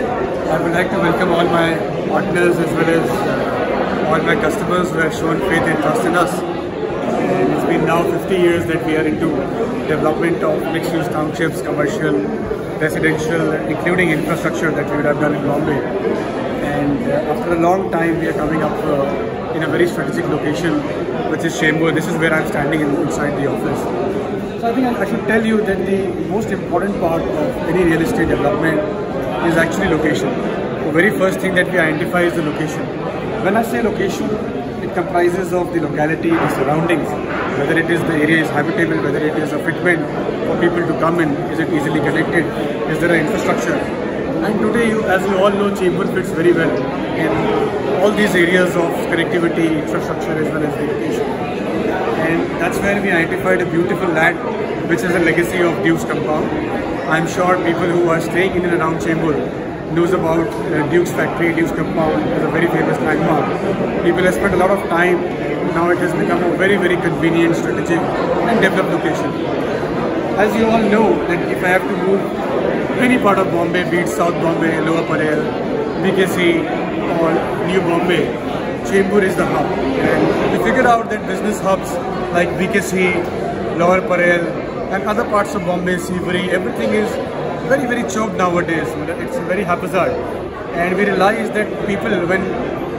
I would like to welcome all my partners as well as uh, all my customers who have shown faith and trust in us. And it's been now 50 years that we are into development of mixed-use townships, commercial, residential, including infrastructure that we would have done in Bombay. And uh, after a long time, we are coming up uh, in a very strategic location, which is Chembur. This is where I'm standing in, inside the office. So I think I should tell you that the most important part of any real estate development is actually location. The very first thing that we identify is the location. When I say location, it comprises of the locality, the surroundings, whether it is the area is habitable, whether it is a fitment for people to come in, is it easily connected, is there an infrastructure. And today, you, as you all know, Chembur fits very well in all these areas of connectivity, infrastructure as well as the location. And that's where we identified a beautiful land which is a legacy of Duke's compound. I'm sure people who are staying in and around Chembur knows about uh, Duke's factory, Duke's compound is a very famous landmark. People have spent a lot of time. Now it has become a very, very convenient, strategic and developed location. As you all know that if I have to move any part of Bombay, be it South Bombay, Lower Parel, BKC or New Bombay, Chembur is the hub. And we figured out that business hubs like BKC, Lower Parel and other parts of Bombay, Sewri, everything is very, very choked nowadays. It's very haphazard. And we realize that people, when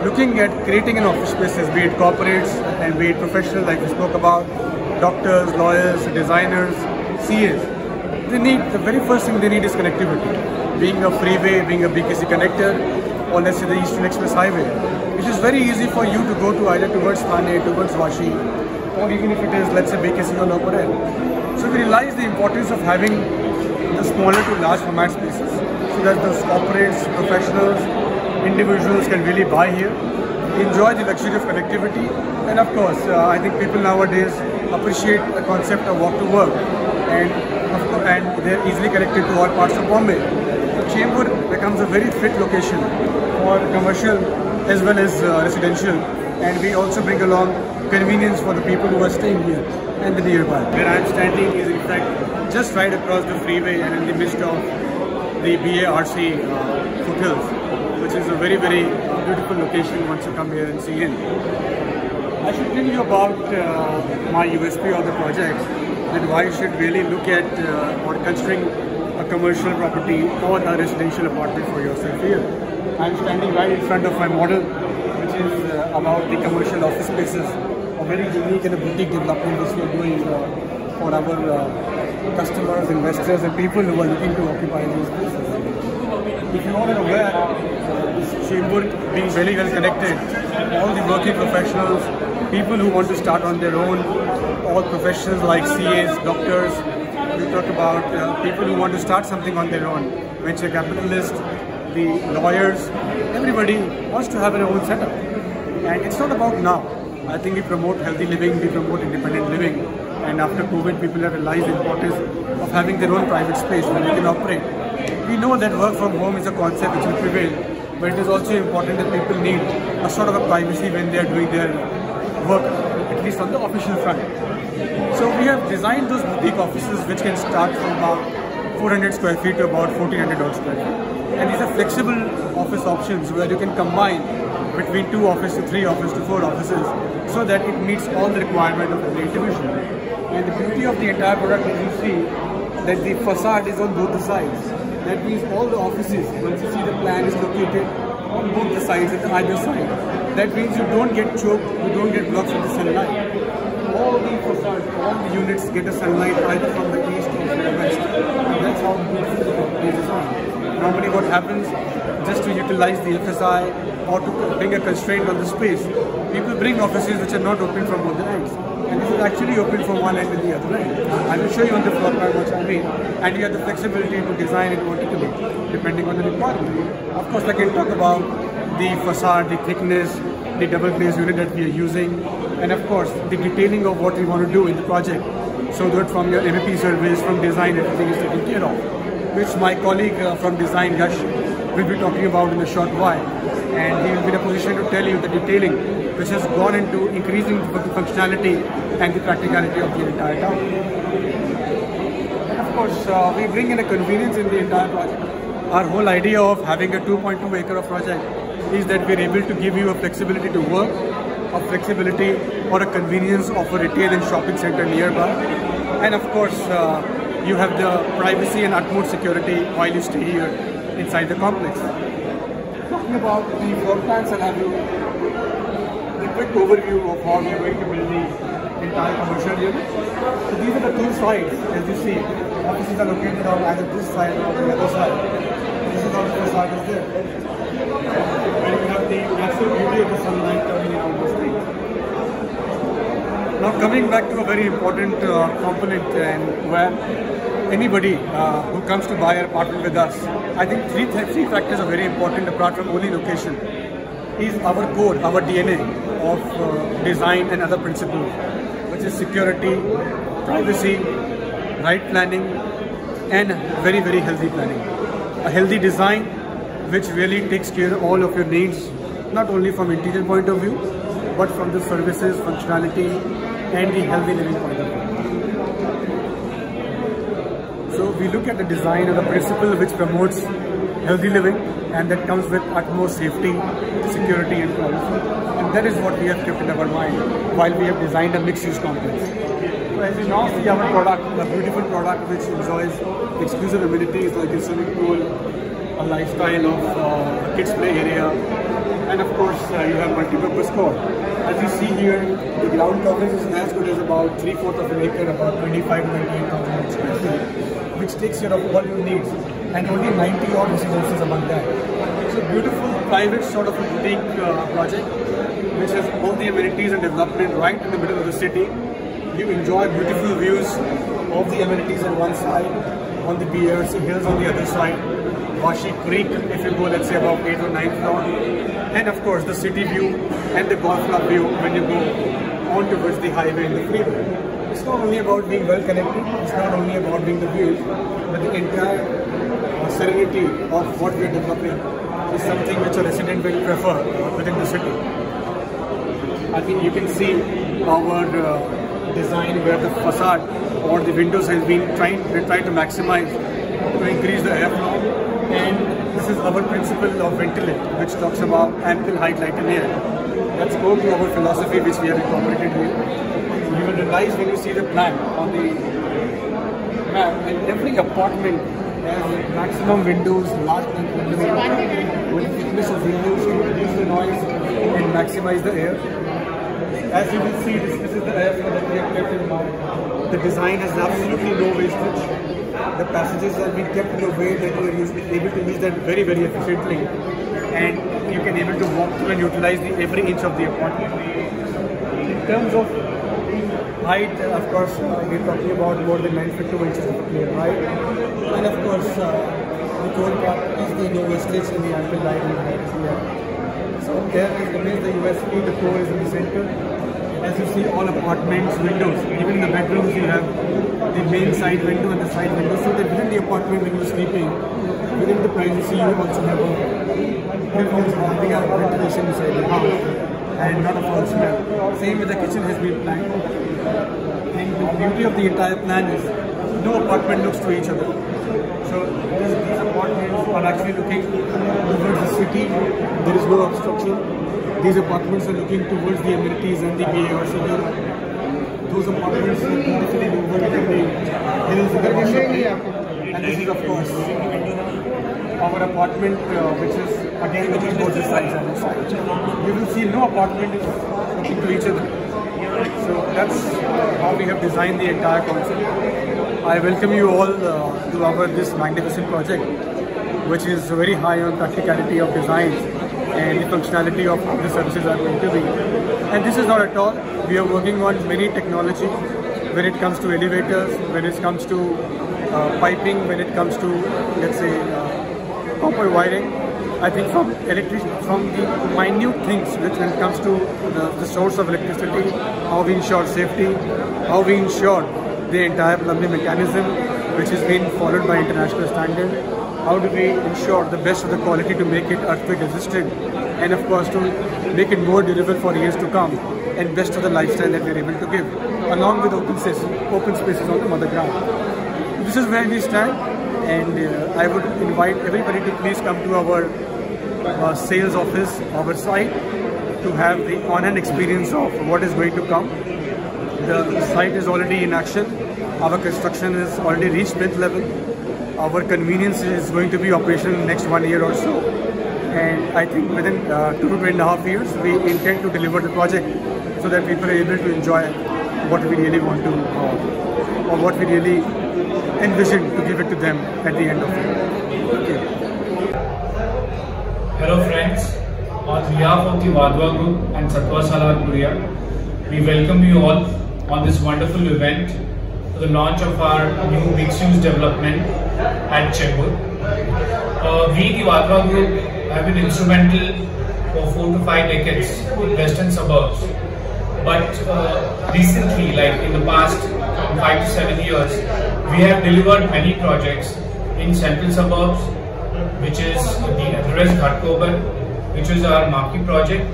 looking at creating an office spaces, be it corporates and be it professionals like we spoke about, doctors, lawyers, designers, CAs, they need, the very first thing they need is connectivity. Being a freeway, being a BKC connector, or let's say the Eastern Express Highway. which is very easy for you to go to either towards Thane, towards Vashi, or even if it is, let's say, BKC or Lower Parel. So we realize the importance of having the smaller to large format spaces so that the corporates, professionals, individuals can really buy here, enjoy the luxury of connectivity, and of course, uh, I think people nowadays appreciate the concept of walk to work, and and they're easily connected to all parts of Bombay. So Chembur becomes a very fit location for commercial as well as uh, residential, and we also bring along convenience for the people who are staying here and the nearby. Where I'm standing is in fact just right across the freeway and in the midst of the BARC uh, foothills, which is a very, very beautiful location once you come here and see it. I should tell you about uh, my USP of the project and why you should really look at uh, or considering a commercial property or a residential apartment for yourself here. I'm standing right in front of my model, which is uh, about the commercial office spaces, very unique and a boutique development which we are doing uh, for our uh, customers, investors, and people who are looking to occupy these spaces. If you are aware, uh, this Chembur being very well connected, all the working professionals, people who want to start on their own, all professionals like CAs, doctors, we talk about uh, people who want to start something on their own, venture capitalists, the lawyers, everybody wants to have their own setup. And it's not about now. I think we promote healthy living, we promote independent living. And after COVID, people have realized the importance of having their own private space where they can operate. We know that work from home is a concept which will prevail, but it is also important that people need a sort of a privacy when they are doing their work, at least on the official front. So we have designed those boutique offices which can start from about 400 square feet to about 1400 square feet. And these are flexible office options where you can combine between two offices to three offices to four offices so that it meets all the requirement of every individual. And the beauty of the entire product is you see that the facade is on both the sides. That means all the offices, once you see the plan is located on both the sides at either side. That means you don't get choked, you don't get blocked from the sunlight. All the facades, all the units get a sunlight either from the east or from the west. And that's how beautiful the property is designed. Normally what happens, just to utilize the FSI or to bring a constraint on the space, people bring offices which are not open from both the ends. And this is actually open from one end to the other end. I will show you on the floor plan what I mean. And you have the flexibility to design it vertically, depending on the requirement. Of course, I can talk about the facade, the thickness, the double glazed unit that we are using, and of course, the detailing of what we want to do in the project. So that from your MEP service, from design, everything is taken care of. Which my colleague uh, from design, Yash, will be talking about in a short while. And he will be in a position to tell you the detailing which has gone into increasing the functionality and the practicality of the entire town. And of course, uh, we bring in a convenience in the entire project. Our whole idea of having a 2.2 acre of project is that we're able to give you a flexibility to work, a flexibility or a convenience of a retail and shopping center nearby. And of course, uh, you have the privacy and utmost security while you stay here inside the complex. Talking about the floor plans, I'll have you the quick overview of how we are going to build the entire commercial unit. So these are the two sides, as you see. Offices are located on either this side or the other side. This is how the facade is there. And have the natural beauty of the sunlight coming the street. Now coming back to a very important uh, component and where anybody uh, who comes to buy an apartment with us, I think three, th three factors are very important apart from only location. Is our core, our DNA of uh, design and other principles, which is security, privacy, right planning, and very, very healthy planning. A healthy design which really takes care of all of your needs, not only from interior point of view, but from the services, functionality, and the healthy living point of view. So we look at the design of the principle which promotes healthy living and that comes with utmost safety, security and quality. And that is what we have kept in our mind while we have designed a mixed-use complex. So as you now see our product, a beautiful product which enjoys exclusive amenities like a swimming pool, a lifestyle of uh, kids play area, and of course uh, you have multi-purpose court. As you see here, the ground coverage is as good as about three-fourths of an acre, about 25 to 28,000 square feet which takes care of all your needs and only 90 odd residences among that. It's a beautiful private sort of boutique uh, project which has all the amenities and development right in the middle of the city. You enjoy beautiful views of the amenities on one side, on the piers, hills on the other side, Vashi Creek if you go let's say about 8th or 9th floor, and of course the city view and the golf club view when you go on towards the highway and the freeway. It's not only about being well connected, it's not only about being the views, but the entire uh, serenity of what we are developing is something which a resident will prefer within the city. I think you can see our uh, design where the facade or the windows has been trying, we trying to maximize to increase the airflow and this is our principle of ventilate which talks about ample height, light and air. That's core to our philosophy which we have incorporated here you will realize when you see the plan on the map that every apartment has maximum windows, large windows, with thickness of windows to reduce the noise and maximize the air. As you will see, this, this is the airflow that we have kept in mind. The design has absolutely no wastage. The passages have been kept in a way that you are able to use them very, very efficiently. And you can able to walk through and utilize the, every inch of the apartment. In terms of height, of course, uh, we're talking about more than 9 feet 2 inches of height. And of course, uh, the core part is the no wastage in the ample light and height here. So there is the remains the USP, the core is in the center. As you see, all apartments, windows, even in the bedrooms you have the main side window and the side window. So that within the apartment when you're sleeping, within the privacy you also have a ventilation inside the house and not a foul smell. Same with the kitchen has been planned. And the beauty of the entire plan is no apartment looks to each other. So these, these apartments are actually looking towards the city. There is no obstruction. These apartments are looking towards the amenities and the BAR. So those apartments are beautifully overlooking the hills and the And this is of course our apartment uh, which is again looking both the sides and inside. You will see no apartment is looking to each other. So that's how we have designed the entire concept. I welcome you all uh, to our this magnificent project which is very high on practicality of design and the functionality of the services are going to be. And this is not at all. We are working on many technology when it comes to elevators, when it comes to uh, piping, when it comes to, let's say, uh, copper wiring. I think from electric, from the minute things which when it comes to the, the source of electricity, how we ensure safety, how we ensure the entire plumbing mechanism which is being followed by international standard, how do we ensure the best of the quality to make it earthquake resistant and of course to make it more durable for years to come and best of the lifestyle that we're able to give along with open spaces, open spaces on the mother ground. This is where we stand and uh, I would invite everybody to please come to our uh, sales office, our site, to have the on-hand experience of what is going to come. The site is already in action. Our construction is already reached mid level. Our convenience is going to be operational next one year or so. And I think within uh, two to two and a half years, we intend to deliver the project so that people are able to enjoy what we really want to, uh, or what we really envision to give it to them at the end of it. Okay. Hello friends, on behalf of the Wadhwa Group and Sattva Salarpuria, we welcome you all on this wonderful event for the launch of our new mixed-use development at Chembur. Uh, we, the Wadhwa Group, have been instrumental for four to five decades in western suburbs. But uh, recently, like in the past five to seven years, we have delivered many projects in central suburbs, which is the Everest Ghatkopar, which is our marquee project.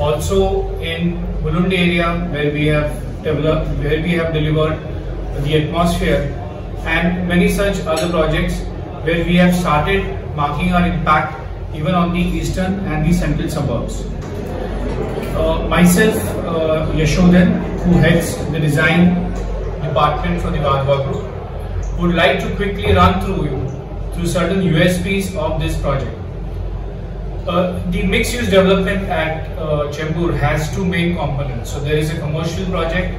Also in Mulund area, where we have developed, where we have delivered the atmosphere, and many such other projects where we have started marking our impact even on the eastern and the central suburbs. Uh, myself, uh, who heads the design department for the Wadhwa Group, would like to quickly run through you through certain USPs of this project. Uh, the mixed-use development at uh, Chembur has two main components. So there is a commercial project,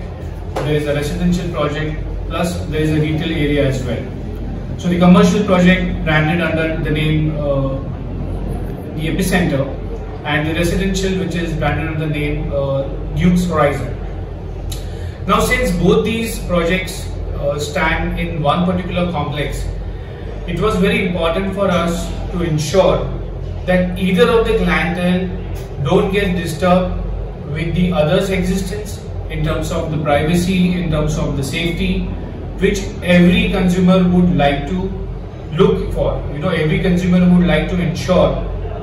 there is a residential project, plus there is a retail area as well. So the commercial project branded under the name uh, the Epicentre and the residential which is branded under the name uh, Duke's Horizon. Now since both these projects uh, stand in one particular complex, it was very important for us to ensure that either of the clientele don't get disturbed with the other's existence in terms of the privacy, in terms of the safety, which every consumer would like to look for. You know, every consumer would like to ensure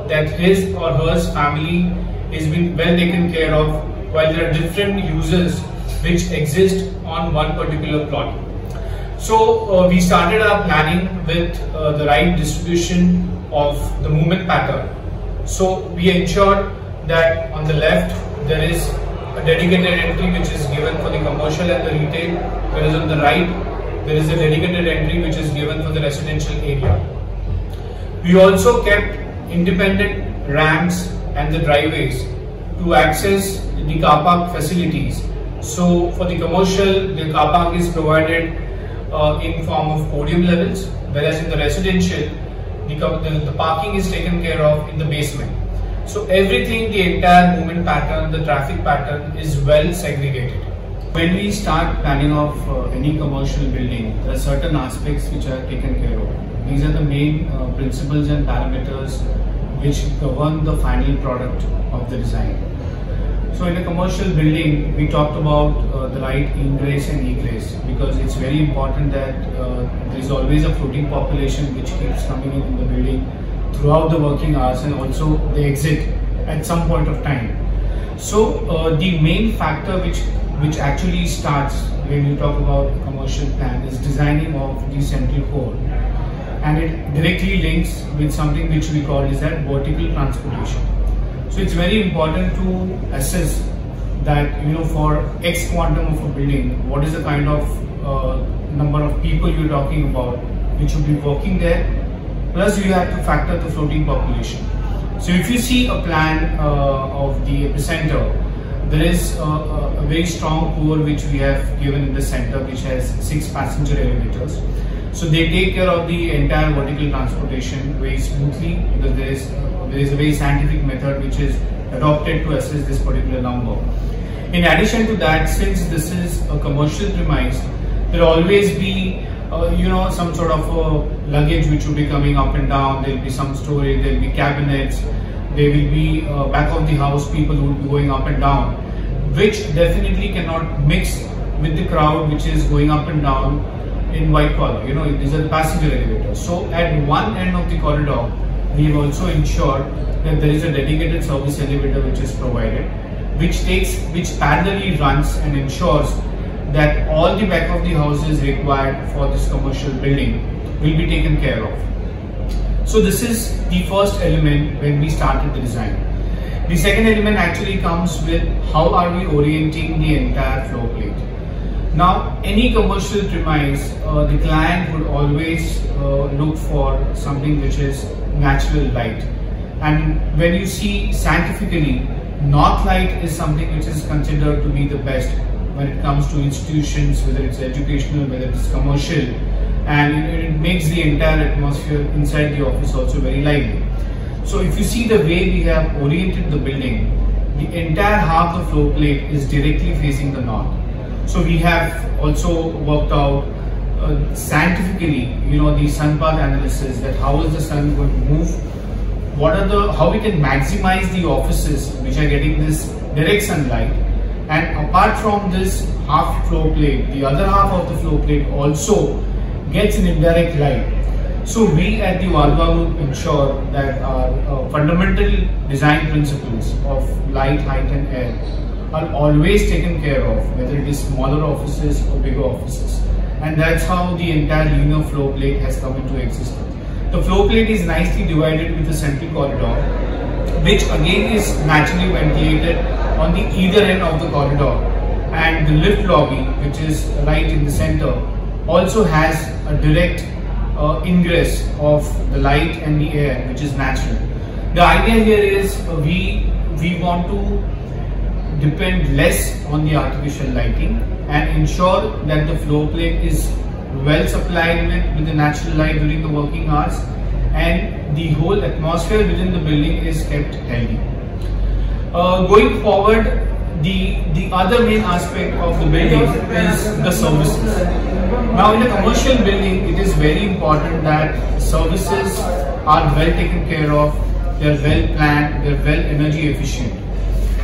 that his or her family is being well taken care of while there are different users which exist on one particular plot. So uh, we started our planning with uh, the right distribution of the movement pattern. So we ensured that on the left there is a dedicated entry which is given for the commercial and the retail, whereas on the right there is a dedicated entry which is given for the residential area. We also kept independent ramps and the driveways to access the car park facilities. So for the commercial, the car park is provided uh, in form of podium levels, whereas in the residential, the, the, the, parking is taken care of in the basement. So everything, the entire movement pattern, the traffic pattern is well segregated. When we start planning of uh, any commercial building, there are certain aspects which are taken care of. These are the main uh, principles and parameters which govern the final product of the design. So in a commercial building, we talked about uh, the right ingress and egress because it's very important that uh, there is always a floating population which keeps coming in, in the building throughout the working hours and also the exit at some point of time. So uh, the main factor which which actually starts when you talk about commercial plan is designing of the central core and it directly links with something which we call is that vertical transportation. So it's very important to assess that you know for X quantum of a building, what is the kind of uh, number of people you're talking about which will be working there. Plus you have to factor the floating population. So if you see a plan uh, of the epicenter, there is a, a, very strong core which we have given in the center which has six passenger elevators. So they take care of the entire vertical transportation very smoothly because there is there is a very scientific method which is adopted to assess this particular number. In addition to that, since this is a commercial premise, there will always be uh, you know some sort of a luggage which will be coming up and down. There will be some storage. There will be cabinets. There will be uh, back of the house people who will be going up and down, which definitely cannot mix with the crowd which is going up and down in white collar. You know, these are the passenger elevators. So at one end of the corridor, we have also ensured that there is a dedicated service elevator which is provided, which takes, which parallelly runs and ensures that all the back of the houses required for this commercial building will be taken care of. So this is the first element when we started the design. The second element actually comes with how are we orienting the entire floor plate. Now, any commercial premise, uh, the client would always uh, look for something which is natural light. And when you see scientifically, north light is something which is considered to be the best when it comes to institutions, whether it's educational, whether it's commercial, and it, it makes the entire atmosphere inside the office also very lively. So if you see the way we have oriented the building, the entire half of the floor plate is directly facing the north. So we have also worked out uh, scientifically, you know, the sun path analysis that how is the sun going to move, what are the, how we can maximize the offices which are getting this direct sunlight and apart from this half floor plate, the other half of the floor plate also gets an indirect light. So we at the Wadhwa Group ensure that our uh, fundamental design principles of light, height and air are always taken care of, whether it is smaller offices or bigger offices. And that's how the entire linear floor plate has come into existence. The floor plate is nicely divided with a central corridor, which again is naturally ventilated on the either end of the corridor. And the lift lobby, which is right in the center, also has a direct uh, ingress of the light and the air, which is natural. The idea here is uh, we we want to depend less on the artificial lighting and ensure that the floor plate is well supplied with, with the natural light during the working hours and the whole atmosphere within the building is kept healthy. Uh, going forward, the, the other main aspect of the building is the services. Now in a commercial building, it is very important that services are well taken care of, they are well planned, they are well energy efficient.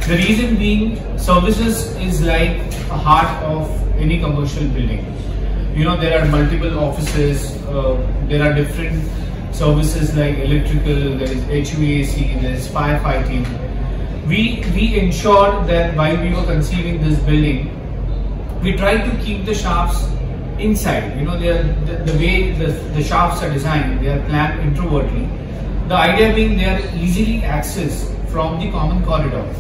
The reason being, services is like a heart of any commercial building. You know, there are multiple offices, uh, there are different services like electrical, there is HVAC, there is firefighting. We, we ensured that while we were conceiving this building, we tried to keep the shafts inside. You know, they are, the, the way the, the shafts are designed, they are planned introvertly. The idea being they are easily accessed from the common corridor.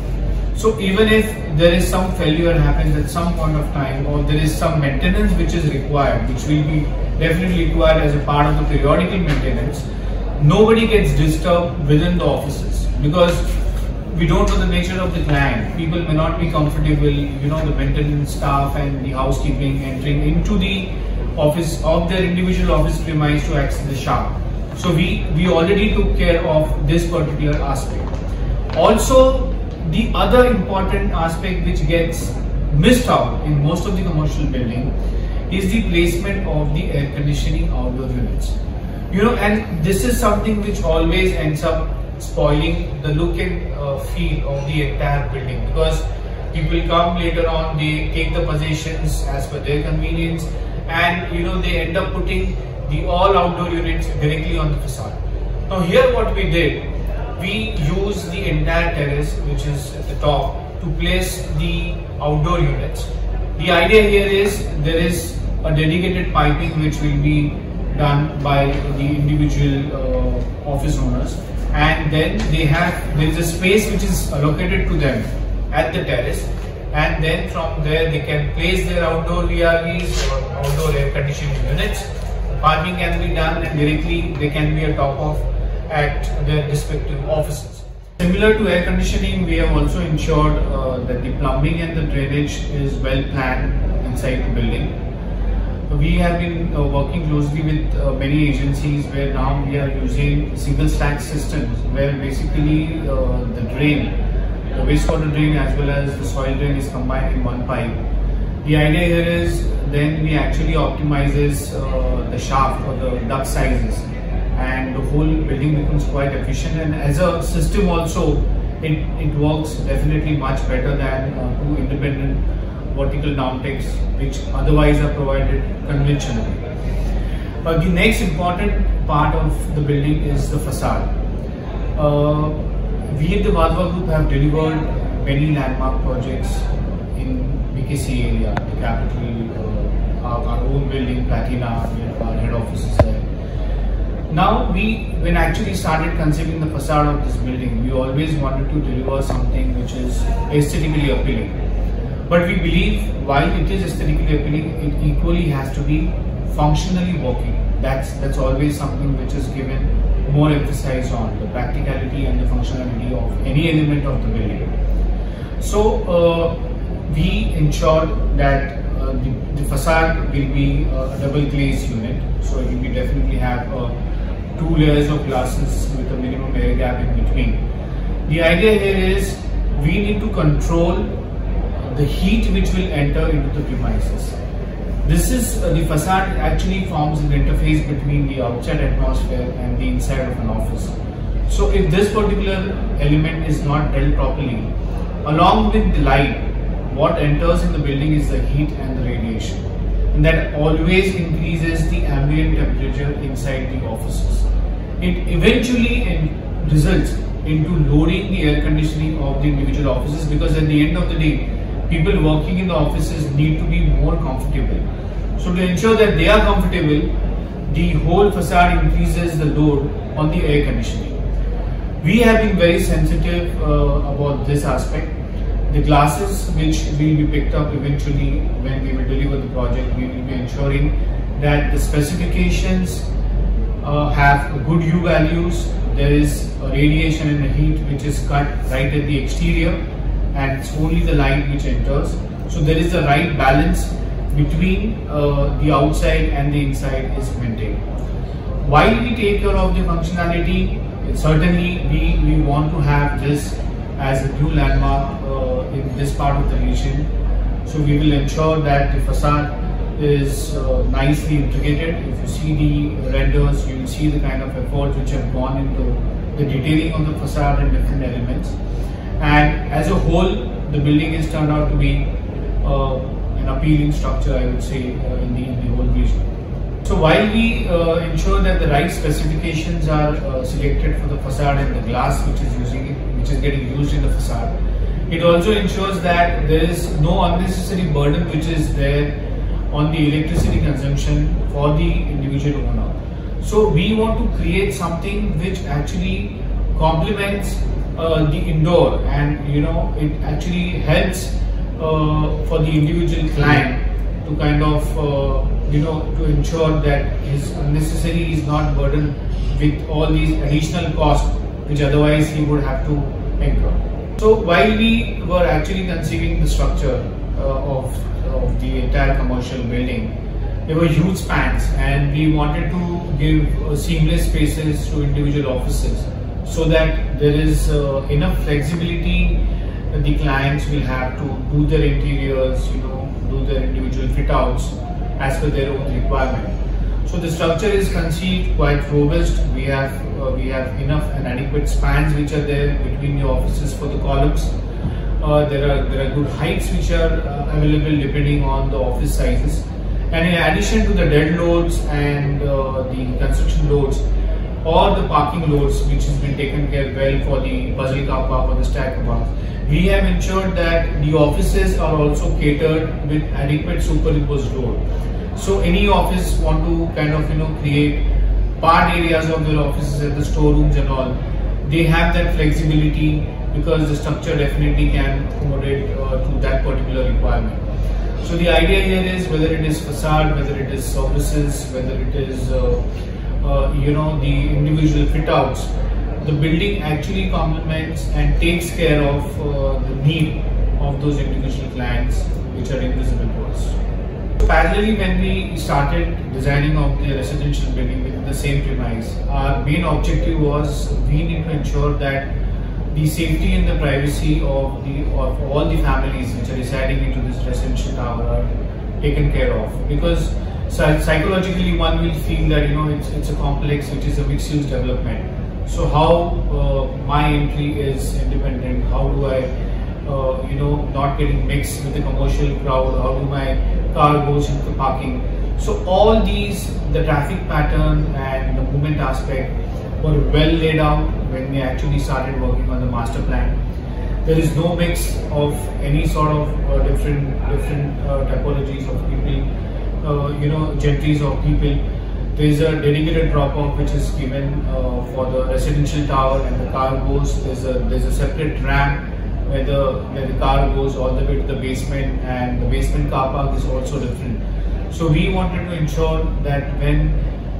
So even if there is some failure happens at some point of time or there is some maintenance which is required, which will be definitely required as a part of the periodical maintenance, nobody gets disturbed within the offices because we don't know the nature of the client. People may not be comfortable, you know, the maintenance staff and the housekeeping entering into the office of their individual office premise to access the shop. So we, we already took care of this particular aspect. Also, the other important aspect which gets missed out in most of the commercial building is the placement of the air conditioning outdoor units. You know, and this is something which always ends up spoiling the look and uh, feel of the entire building because people come later on, they take the positions as per their convenience, and you know they end up putting the all outdoor units directly on the facade. Now here what we did we use the entire terrace which is at the top to place the outdoor units. The idea here is there is a dedicated piping which will be done by the individual uh, office owners and then they have there is a space which is allocated to them at the terrace and then from there they can place their outdoor VRVs or outdoor air conditioning units. Parking can be done and directly they can be a top of at their respective offices. Similar to air conditioning, we have also ensured uh, that the plumbing and the drainage is well planned inside the building. We have been uh, working closely with uh, many agencies where now we are using single stack systems where basically uh, the drain, the wastewater drain as well as the soil drain is combined in one pipe. The idea here is then we actually optimizes uh, the shaft or the duct sizes and the whole building becomes quite efficient and as a system also it, it works definitely much better than uh, two independent vertical downtakes which otherwise are provided conventionally. But the next important part of the building is the facade. Uh, we at the Wadhwa Group have delivered many landmark projects in BKC area, the capital, uh, our, our, own building, Platina, our head office is there now we, when actually started conceiving the facade of this building, we always wanted to deliver something which is aesthetically appealing. But we believe while it is aesthetically appealing, it equally has to be functionally working. That's that's always something which is given more emphasis on the practicality and the functionality of any element of the building. So uh, we ensured that uh, the, the, facade will be a double glazed unit. So it will definitely have uh, two layers of glasses with a minimum air gap in between. The idea here is we need to control the heat which will enter into the premises. This is uh, the facade actually forms an interface between the outside atmosphere and the inside of an office. So if this particular element is not held properly, along with the light, what enters in the building is the heat and the radiation. That always increases the ambient temperature inside the offices. It eventually results into lowering the air conditioning of the individual offices because at the end of the day, people working in the offices need to be more comfortable. So to ensure that they are comfortable, the whole facade increases the load on the air conditioning. We have been very sensitive uh, about this aspect. The glasses which will be picked up eventually when we will deliver the project, we will be ensuring that the specifications uh, have good U values. There is a radiation and heat which is cut right at the exterior and it's only the light which enters. So there is a right balance between uh, the outside and the inside is maintained. While we take care of the functionality, certainly we, we want to have this as a new landmark in this part of the region. So we will ensure that the facade is uh, nicely integrated. If you see the renders, you will see the kind of efforts which have gone into the detailing of the facade and different elements. And as a whole, the building has turned out to be uh, an appealing structure, I would say, uh, in, the, in the whole region. So while we uh, ensure that the right specifications are uh, selected for the facade and the glass which is using it, which is getting used in the facade, it also ensures that there is no unnecessary burden which is there on the electricity consumption for the individual owner. So we want to create something which actually complements uh, the indoor and you know it actually helps uh, for the individual client to kind of uh, you know to ensure that his unnecessary is not burdened with all these additional costs which otherwise he would have to incur. So while we were actually conceiving the structure uh, of of the entire commercial building. There were huge spans and we wanted to give uh, seamless spaces to individual offices so that there is uh, enough flexibility that the clients will have to do their interiors, you know, do their individual fit outs as per their own requirement. So the structure is conceived quite robust. We have uh, we have enough and adequate spans which are there between the offices for the columns uh, there are there are good heights which are uh, available depending on the office sizes. And in addition to the dead loads and uh, the construction loads, or the parking loads which has been taken care well for the puzzle car park or the stack park, we have ensured that the offices are also catered with adequate superimposed load. So any office want to kind of you know create part areas of their offices at the storerooms and all, they have that flexibility because the structure definitely can accommodate uh, to that particular requirement. So the idea here is whether it is facade, whether it is services, whether it is uh, uh, you know the individual fit outs, the building actually complements and takes care of uh, the need of those individual clients which are invisible to us. Parallelly, when we started designing of the residential building the same premise, our main objective was we need to ensure that the safety and the privacy of the of all the families which are residing into this residential tower are taken care of. Because psychologically one will feel that you know it's, it's a complex which is a mixed use development. So how uh, my entry is independent how do i uh, you know not getting mixed with the commercial crowd? How do my car goes into parking so all these the traffic pattern and the movement aspect were well laid out when we actually started working on the master plan. There is no mix of any sort of uh, different different uh, typologies of people, uh, you know, gentries of people. there is a dedicated drop off which is given uh, for the residential tower and the car goes. There's a there's a separate ramp where the where the car goes all the way to the basement and the basement car park is also different. So we wanted to ensure that when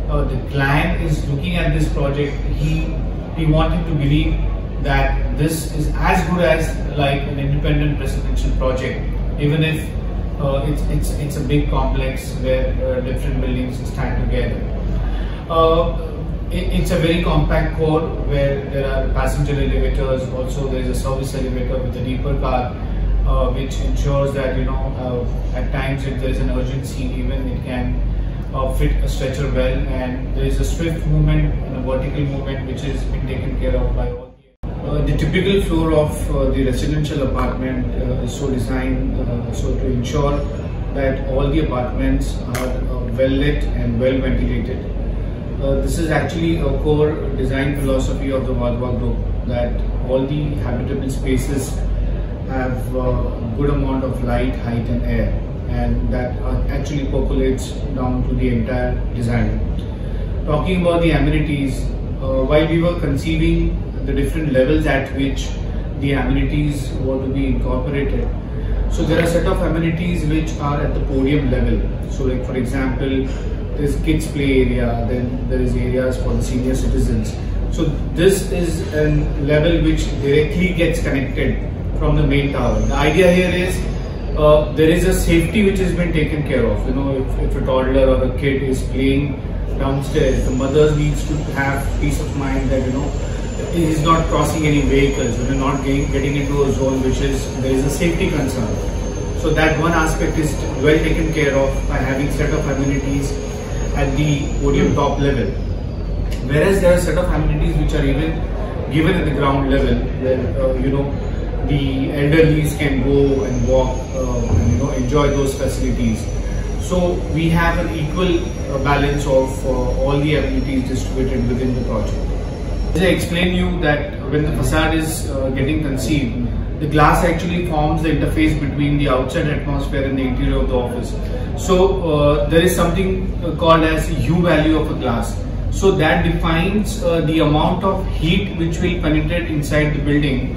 uh, the client is looking at this project, he he wanted to believe that this is as good as like an independent residential project, even if uh, it's, it's, it's a big complex where uh, different buildings stand together. Uh, it, it's a very compact core where there are passenger elevators, also there is a service elevator with a deeper car uh, which ensures that you know uh, at times if there is an urgency even it can uh, fit a stretcher well and there is a swift movement and a vertical movement which is been taken care of by all uh, the typical floor of the residential apartment is so designed so to ensure that all the apartments are well lit and well ventilated. Uh, this is actually a core design philosophy of the Wadhwa group that all the habitable spaces have a good amount of light, height and air and that uh, actually percolates down to the entire design. Talking about the amenities, uh, while we were conceiving the different levels at which the amenities were to be incorporated. So there are set of amenities which are at the podium level. So like for example, there's kids play area, then there is areas for the senior citizens. So this is a level which directly gets connected from the main tower. The idea here is uh, there is a safety which has been taken care of. You know, if, if a toddler or a kid is playing downstairs, the mother needs to have peace of mind that you know is not crossing any vehicles, we are not getting, getting into a zone which is, there is a safety concern. So that one aspect is well taken care of by having set of amenities at the podium top level. Whereas there are set of amenities which are even given at the ground level where, uh, you know, the elderlies can go and walk uh, and, you know, enjoy those facilities. So we have an equal uh, balance of uh, all the amenities distributed within the project. As I explained you that when the facade is uh, getting conceived, the glass actually forms the interface between the outside atmosphere and the interior of the office. So uh, there is something called as U value of a glass. So that defines uh, the amount of heat which will penetrate inside the building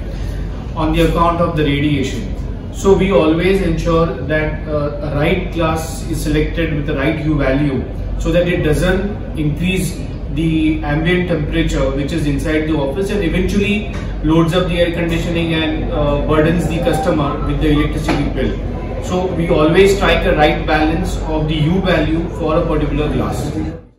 on the account of the radiation. So we always ensure that uh, a right class is selected with the right U value so that it doesn't increase the ambient temperature which is inside the office and eventually loads up the air conditioning and uh, burdens the customer with the electricity bill. So we always strike a right balance of the U value for a particular glass.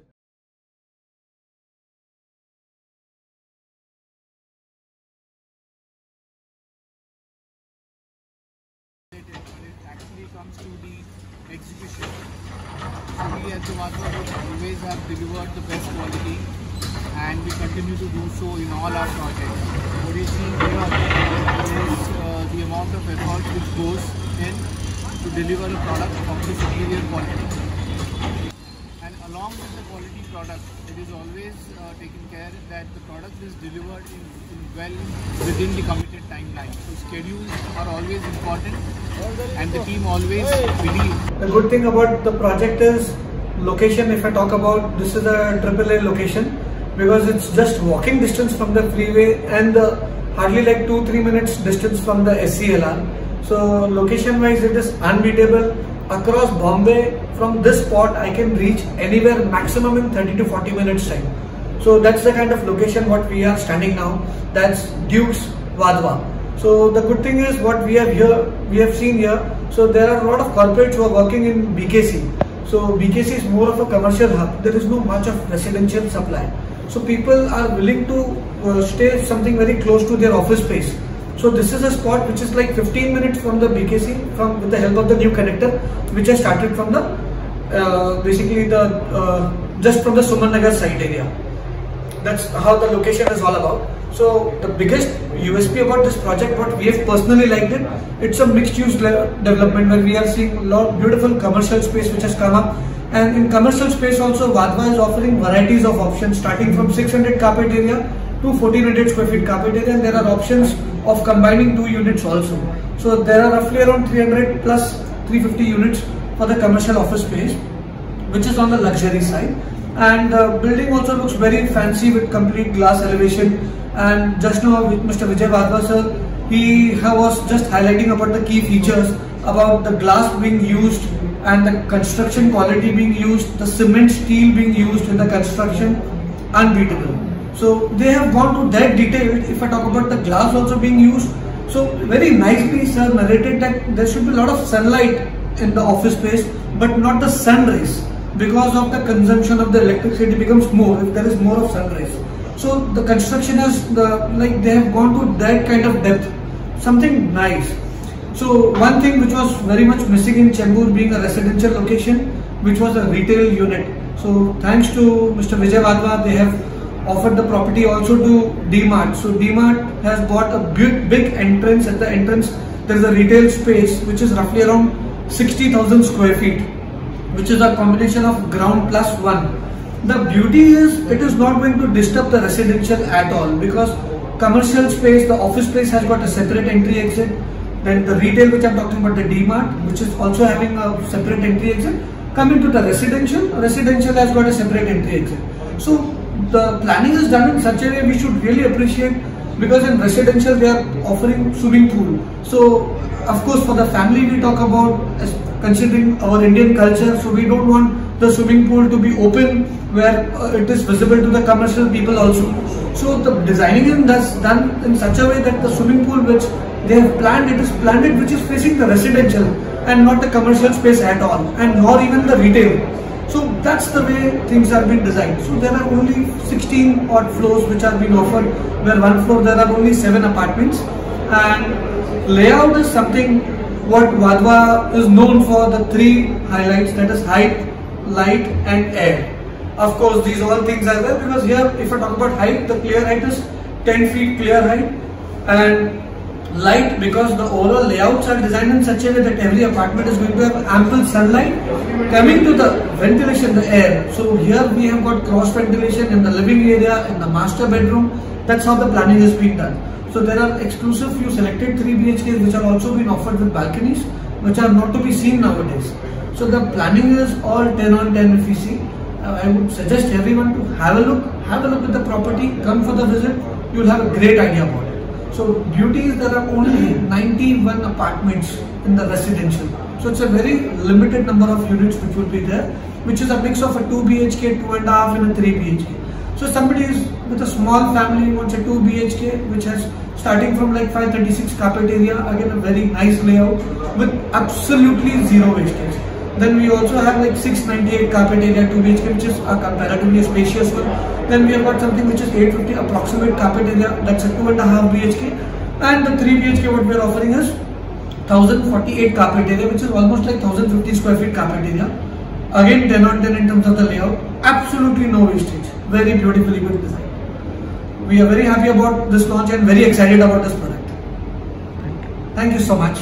We at the always have delivered the best quality and we continue to do so in all our projects. What you see here is uh, the amount of effort which goes in to deliver a product of the superior quality. And along with the quality product, it is always uh, taken care that the product is delivered in, in well within the committed timeline. So schedules are always important and the team always believe. The good thing about the project is location if I talk about this is a AAA location because it's just walking distance from the freeway and the hardly like 2-3 minutes distance from the SCLR. So location wise it is unbeatable. Across Bombay from this spot I can reach anywhere maximum in 30 to 40 minutes time. So that's the kind of location what we are standing now. That's Dukes Wadhwa. So the good thing is what we have here, we have seen here. So there are a lot of corporates who are working in BKC. So BKC is more of a commercial hub. There is no much of residential supply. So people are willing to uh, stay something very close to their office space. So this is a spot which is like 15 minutes from the BKC from with the help of the new connector which I started from the uh, basically the uh, just from the Suman Nagar site area. That's how the location is all about. So the biggest USP about this project, what we have personally liked it, it's a mixed use development where we are seeing a lot of beautiful commercial space which has come up. And in commercial space also, Wadhwa is offering varieties of options starting from 600 carpet area to 1400 square feet carpet area and there are options of combining two units also. So there are roughly around 300 plus 350 units for the commercial office space which is on the luxury side and the building also looks very fancy with complete glass elevation and just now with Mr. Vijay Wadhwa sir, he was just highlighting about the key features about the glass being used and the construction quality being used, the cement steel being used in the construction, unbeatable. So they have gone to that detail. If I talk about the glass also being used, so very nicely sir narrated that there should be a lot of sunlight in the office space, but not the sun rays because of the consumption of the electricity becomes more if there is more of sun rays. So the construction is the like they have gone to that kind of depth, something nice. So one thing which was very much missing in Chembur being a residential location, which was a retail unit. So thanks to Mr. Vijay Wadhwa, they have offered the property also to DMart. So DMart has bought a big, big entrance. At the entrance, there is a retail space which is roughly around 60,000 square feet, which is a combination of ground plus one. The beauty is it is not going to disturb the residential at all because commercial space, the office space has got a separate entry exit then the retail which I'm talking about the DMart which is also having a separate entry exit. Coming to the residential, residential has got a separate entry exit. So the planning is done in such a way we should really appreciate because in residential they are offering swimming pool. So of course for the family we talk about considering our Indian culture so we don't want the swimming pool to be open where uh, it is visible to the commercial people also. So the designing is thus done in such a way that the swimming pool which they have planned it is planned it which is facing the residential and not the commercial space at all and nor even the retail. So that's the way things have been designed. So there are only 16 odd floors which are being offered where one floor there are only 7 apartments and layout is something what Wadhwa is known for the three highlights that is height, light and air. Of course these all things are there because here if I talk about height the clear height is 10 feet clear height and light because the overall layouts are designed in such a way that every apartment is going to have ample sunlight coming to the ventilation the air. So here we have got cross ventilation in the living area in the master bedroom. That's how the planning is being done so there are exclusive few selected 3 BHKs which are also being offered with balconies which are not to be seen nowadays so the planning is all 10 on 10 if you see uh, I would suggest everyone to have a look have a look at the property come for the visit you'll have a great idea about it so beauty is there are only 91 apartments in the residential. So it's a very limited number of units which will be there, which is a mix of a 2 BHK, 2 and a half and a 3 BHK. So somebody is with a small family wants a 2 BHK which has starting from like 536 carpet area, again a very nice layout with absolutely zero wastage. Then we also have like 698 carpet area 2 BHK which is a comparatively spacious one. Then we have got something which is 850 approximate carpet area that's a 2.5 BHK and the 3 BHK what we are offering is 1048 carpet area which is almost like 1050 square feet carpet area. Again 10 on 10 in terms of the layout. Absolutely no wastage. Very beautifully good design. We are very happy about this launch and very excited about this product. Thank you so much.